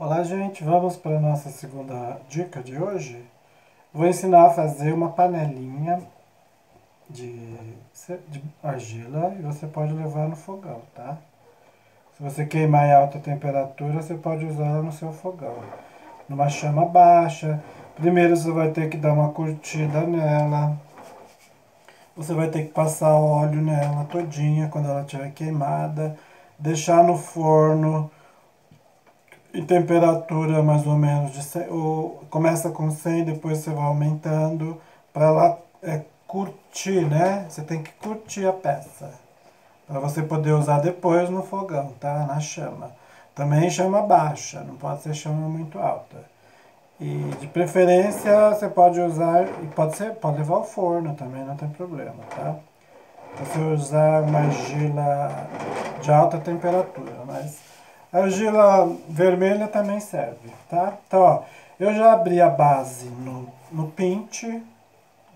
Olá gente, vamos para a nossa segunda dica de hoje. Vou ensinar a fazer uma panelinha de, de argila e você pode levar no fogão, tá? Se você queimar em alta temperatura, você pode usar ela no seu fogão. Numa chama baixa. Primeiro você vai ter que dar uma curtida nela. Você vai ter que passar óleo nela todinha quando ela estiver queimada. Deixar no forno em temperatura mais ou menos de 100, ou começa com 100, depois você vai aumentando para ela é, curtir, né? Você tem que curtir a peça para você poder usar depois no fogão, tá? Na chama. Também chama baixa, não pode ser chama muito alta. E de preferência você pode usar, e pode ser, pode levar ao forno também, não tem problema, tá? Você usar uma argila de alta temperatura, mas a argila vermelha também serve, tá? Então, ó, eu já abri a base no, no pinte.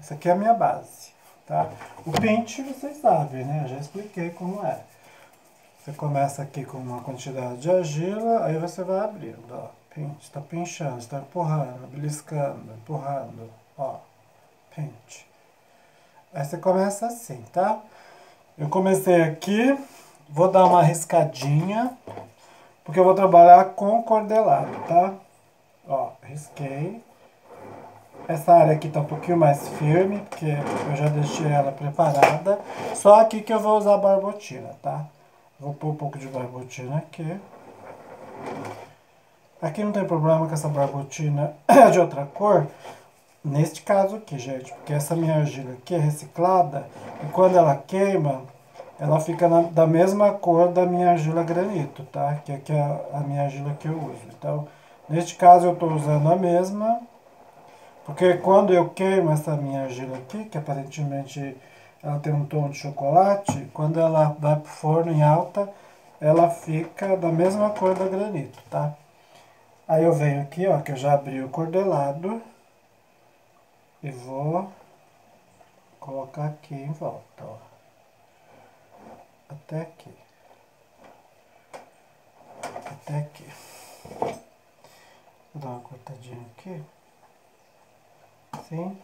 Essa aqui é a minha base, tá? O pinte, vocês sabem, né? Eu já expliquei como é. Você começa aqui com uma quantidade de argila, aí você vai abrindo, ó. Pinte, está pinchando, está empurrando, beliscando, empurrando, ó. Pinte. Aí você começa assim, tá? Eu comecei aqui, vou dar uma riscadinha porque eu vou trabalhar com cordelado, tá? Ó, risquei. Essa área aqui tá um pouquinho mais firme, porque eu já deixei ela preparada. Só aqui que eu vou usar barbotina, tá? Vou pôr um pouco de barbotina aqui. Aqui não tem problema com essa barbotina de outra cor. Neste caso aqui, gente, porque essa minha argila aqui é reciclada e quando ela queima, ela fica na, da mesma cor da minha argila granito, tá? Que é, que é a minha argila que eu uso. Então, neste caso eu estou usando a mesma, porque quando eu queimo essa minha argila aqui, que aparentemente ela tem um tom de chocolate, quando ela vai para o forno em alta, ela fica da mesma cor da granito, tá? Aí eu venho aqui, ó, que eu já abri o cordelado e vou colocar aqui em volta, ó até aqui. Até aqui. Vou dar uma cortadinha aqui. Assim.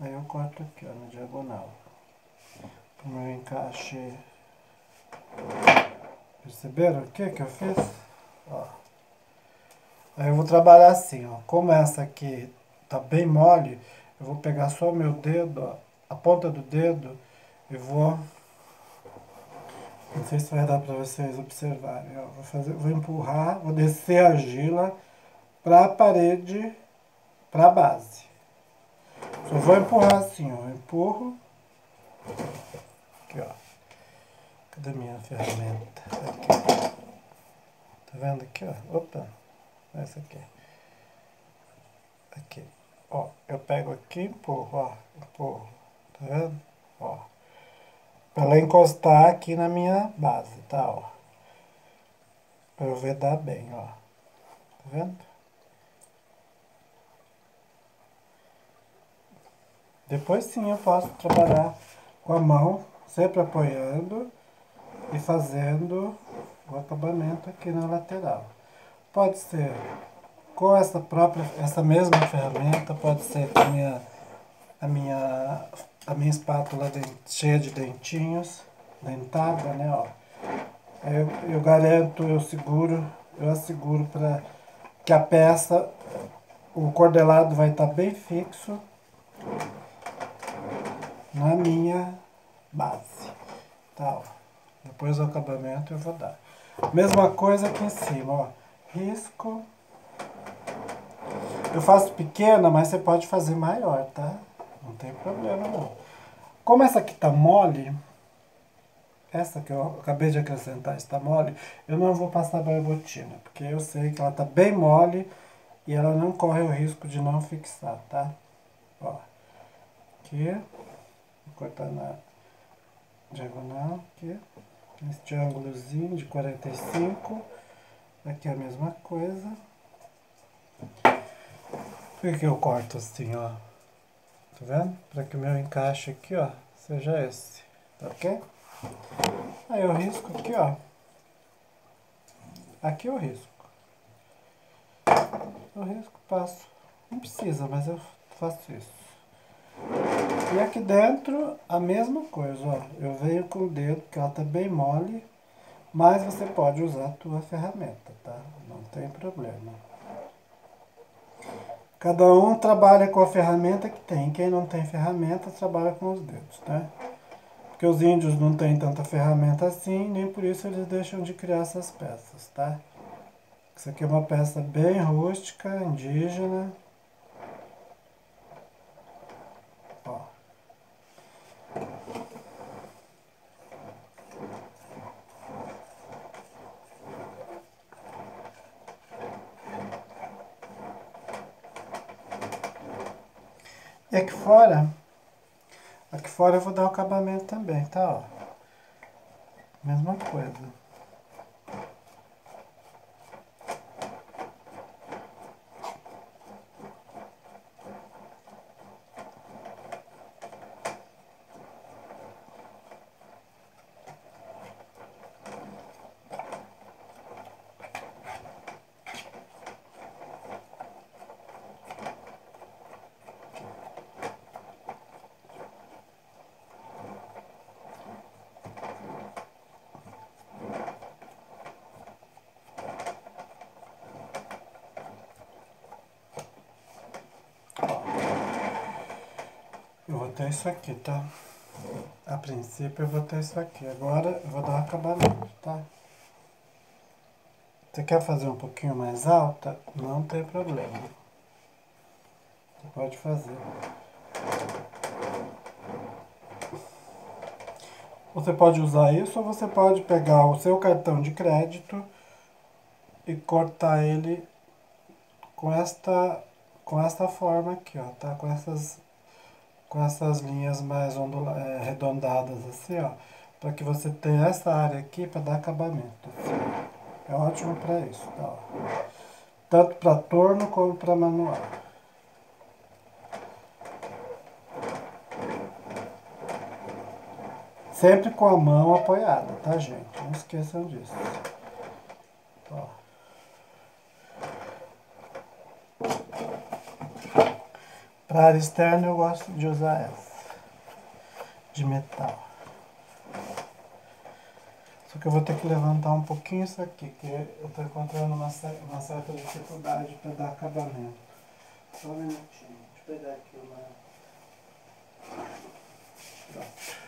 Aí eu corto aqui, ó, na diagonal. Para o meu encaixe. Perceberam o que eu fiz? Ó. Aí eu vou trabalhar assim, ó. Como essa aqui tá bem mole, eu vou pegar só meu dedo, ó, a ponta do dedo e vou não sei se vai dar para vocês observarem. Ó, vou, fazer, vou empurrar, vou descer a argila para a parede, para a base. Só vou empurrar assim, ó. Empurro. Aqui, ó. Cadê minha ferramenta? Aqui. Tá vendo aqui, ó? Opa. Essa aqui. Aqui. Ó, eu pego aqui e empurro, ó. Empurro. Tá vendo? Ó. Pra ela encostar aqui na minha base, tá, ó. Pra eu vedar bem, ó. Tá vendo? Depois sim eu posso trabalhar com a mão, sempre apoiando e fazendo o acabamento aqui na lateral. Pode ser com essa própria, essa mesma ferramenta, pode ser com a minha, a minha a minha espátula cheia de dentinhos, dentada, né, ó. Eu, eu garanto, eu seguro, eu asseguro para que a peça, o cordelado vai estar tá bem fixo na minha base, tá, ó. Depois do acabamento eu vou dar. Mesma coisa aqui em cima, ó. Risco. Eu faço pequena, mas você pode fazer maior, tá? Não tem problema não. Como essa aqui está mole, essa que eu acabei de acrescentar está mole, eu não vou passar barbotina, porque eu sei que ela está bem mole e ela não corre o risco de não fixar, tá? Ó, aqui, vou cortar na diagonal, aqui, nesse ângulozinho de 45, aqui é a mesma coisa. Por que eu corto assim, ó? Tá vendo? Para que o meu encaixe aqui, ó, seja esse. Tá ok? Aí eu risco aqui, ó. Aqui eu risco. eu risco, passo. Não precisa, mas eu faço isso. E aqui dentro, a mesma coisa, ó. Eu venho com o dedo, que ela tá bem mole, mas você pode usar a tua ferramenta, tá? Não tem problema. Cada um trabalha com a ferramenta que tem. Quem não tem ferramenta, trabalha com os dedos, tá? Porque os índios não têm tanta ferramenta assim, nem por isso eles deixam de criar essas peças, tá? Isso aqui é uma peça bem rústica, indígena. E aqui fora, aqui fora eu vou dar o acabamento também, tá? Ó. Mesma coisa. Ter isso aqui, tá? A princípio eu vou ter isso aqui. Agora eu vou dar um acabamento, tá? Você quer fazer um pouquinho mais alta? Não tem problema. Você pode fazer. Você pode usar isso ou você pode pegar o seu cartão de crédito e cortar ele com esta com esta forma aqui, ó, tá? Com essas com essas linhas mais é, arredondadas assim, ó, para que você tenha essa área aqui para dar acabamento. Assim. É ótimo para isso, tá? Ó. Tanto para torno como para manual. Sempre com a mão apoiada, tá gente? Não esqueçam disso. Ó. Para área externa eu gosto de usar essa. De metal. Só que eu vou ter que levantar um pouquinho isso aqui, que eu estou encontrando uma, uma certa dificuldade para dar acabamento. Só um minutinho. Deixa eu pegar aqui uma... Pronto.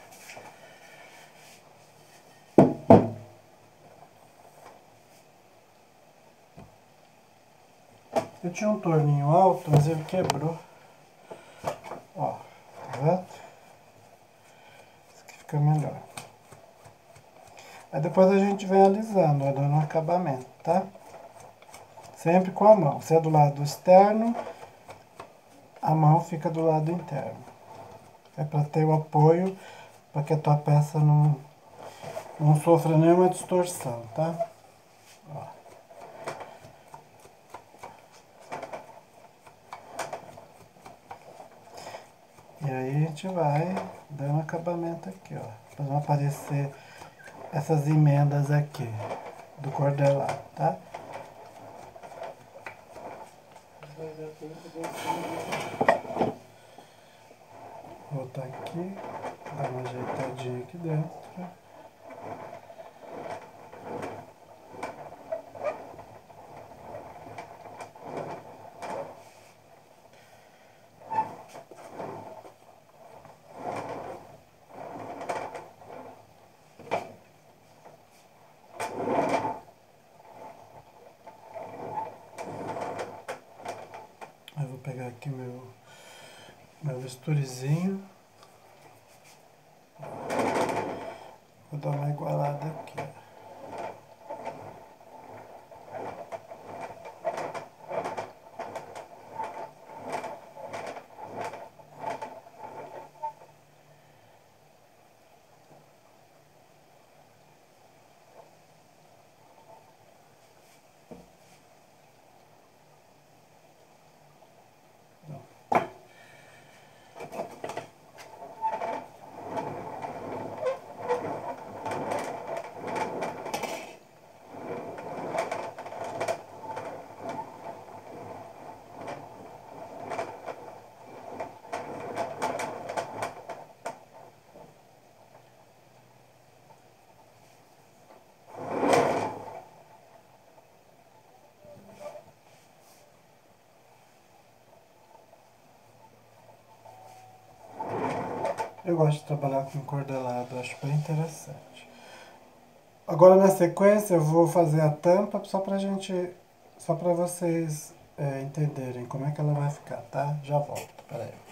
Eu tinha um torninho alto, mas ele quebrou. Vendo? Isso aqui fica melhor. Aí depois a gente vem alisando, dando um acabamento, tá? Sempre com a mão. Se é do lado externo, a mão fica do lado interno. É para ter o apoio, para que a tua peça não, não sofra nenhuma distorção, tá? E aí a gente vai dando acabamento aqui, ó. Para não aparecer essas emendas aqui do cordelado, tá? Voltar aqui, dar uma ajeitadinha aqui dentro. Pegar aqui meu, meu bisturizinho. Vou dar uma igualada aqui. Eu gosto de trabalhar com cordelado, acho bem interessante. Agora na sequência eu vou fazer a tampa só pra gente, só pra vocês é, entenderem como é que ela vai ficar, tá? Já volto, peraí.